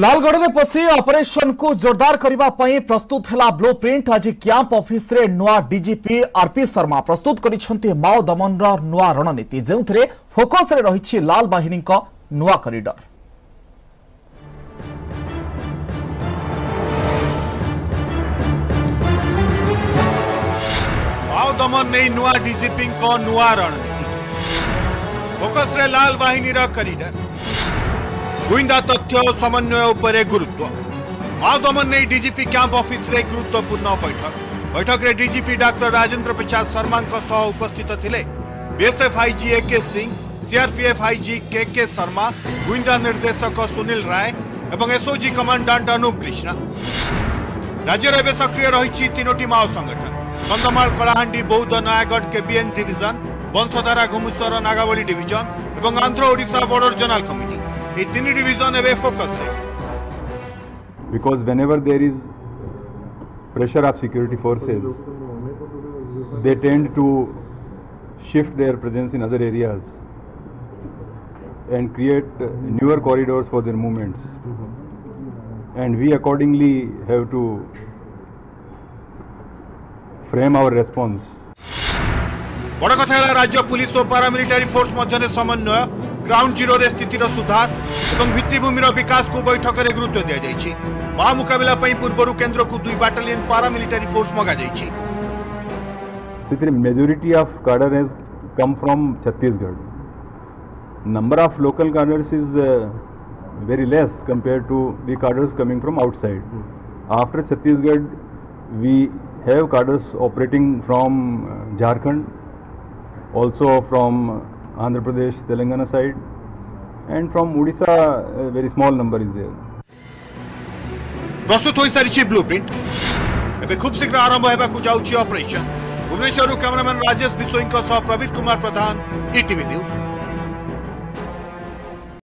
लालगढ़ में पशि ऑपरेशन को जोरदार करने प्रस्तुत है ब्लू प्रिंट आज क्या अफिस नुआ डीजीपी आरपी शर्मा प्रस्तुत करओ दमन नुआ रणनीति जो फोकस रही लाल बाहिनी नुआ नुआ डीजीपी नुआ रणनीति फोकस लाल बाहिनी गुइंदा तथ्य और समन्वय उपरे गुरुत्व माओ दमन नहीं डीजीपी क्यांप ऑफिस रे गुरुत्वपूर्ण बैठक बैठक में डीजीपी डाक्टर राजेन्द्र प्रसाद शर्मा उपस्थित थे BSF IG AK Singh CRPF IG KK Sharma गुइंदा निर्देशक सुनील राय और एसओजी कमांडांट अनूप कृष्णा राज्य में सक्रिय रही तीनो संगठन Kandhamal Kalahandi Boudh Nayagarh KBN division Vansadhara Ghumusar Nagavali division और Andhra Odisha border zonal committee इतनी डिवीजन है वे फोकस है because whenever pressure of security forces, they tend to shift their presence in other areas and create newer corridors for their movements. And we accordingly have to frame our response. বড় কথা হল রাজ্য police ও paramilitary force মধ্যে সমন্বয় ground zero रे सुधार एवं भित्तिभूमि विकास को बैठक में गुरुत्व दि जाए महामुकबिला पूर्व केन्द्र को दुई battalion paramilitary force Magai majority of cadre is come from Chhattisgarh number of local cadres is very less compare to the cadres coming from outside after Chhattisgarh we have cadres operating from Jharkhand also from Andhra Pradesh, Telangana side, and from Odisha, a very small number is there. प्रस्तुत होई सारी blueprint एबे खूब शीघ्र आरंभ हेबाकू जाउची operation Bhubaneswar cameraman Rajesh Bisoi सह प्रवीण कुमार प्रधान ईटीवी न्यूज़